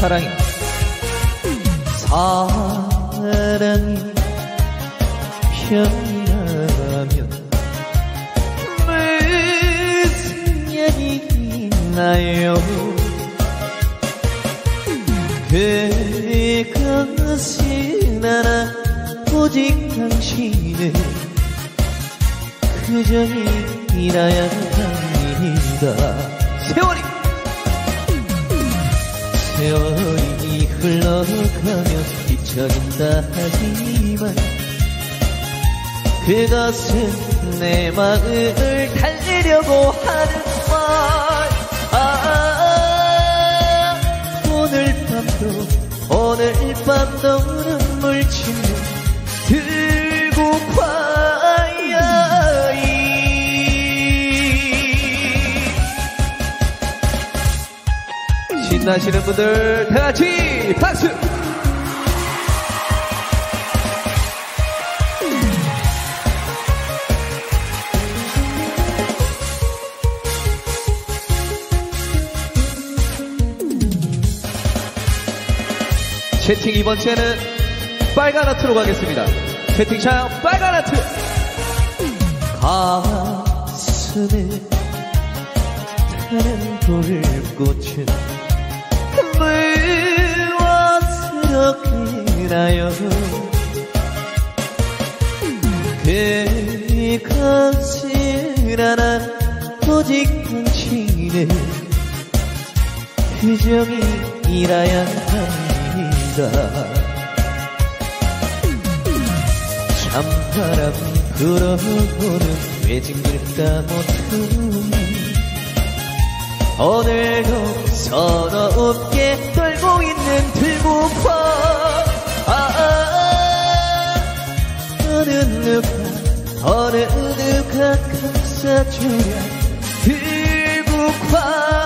사랑이. 사랑이 편하면 무슨 얘기 있나요? 그것은 하나 오직 당신의 그정이라야 합니다. 세월이 세월이 흘러가며 뒤척인다 하지만 그것은 내 마음을 달래려고 하는 말. 아, 오늘 밤도 오늘 밤도 신나시는 분들 다 같이 박수! 채팅 이번 주에는 빨간 하트로 가겠습니다. 채팅창 빨간 하트! 가슴에 타는 불꽃은 무엇으로 피나요? 그것을 하나 오직 당신의 그정이라야 합니다 찬바람 불어오는 외진길가 모퉁 오늘도 서러움게 떨고 있는 들고파 아, 아, 어느 누가 어느 누가 감싸줘야 들고파